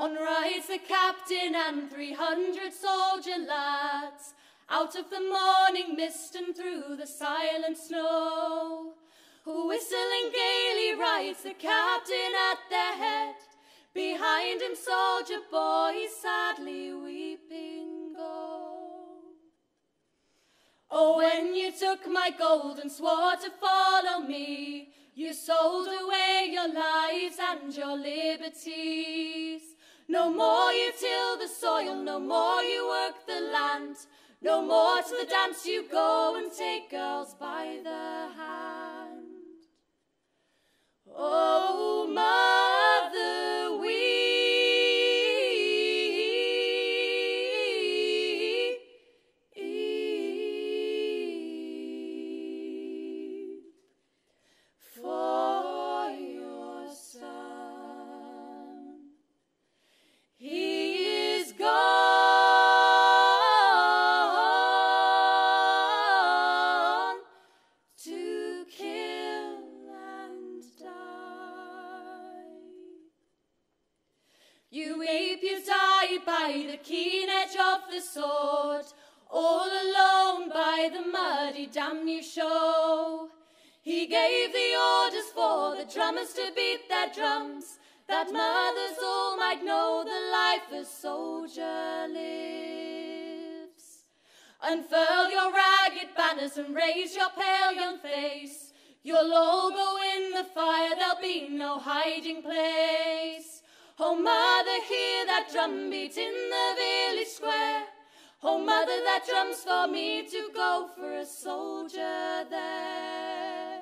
On rides the captain and three hundred soldier lads, out of the morning mist and through the silent snow. Who whistling gaily rides the captain at their head, behind him soldier boys sadly weeping go. Oh, when you took my gold and swore to follow me, you sold away your lives and your liberties. No more you till the soil, no more you work the land, no more to the dance you go and take girls by the hand. Oh, You ape, you die by the keen edge of the sword, all alone by the muddy dam you show. He gave the orders for the drummers to beat their drums, that mothers all might know the life a soldier lives. Unfurl your ragged banners and raise your pale young face. You'll all go in the fire, there'll be no hiding place. Oh, mother, hear that drum beat in the village square. Oh, mother, that drum's for me to go for a soldier there.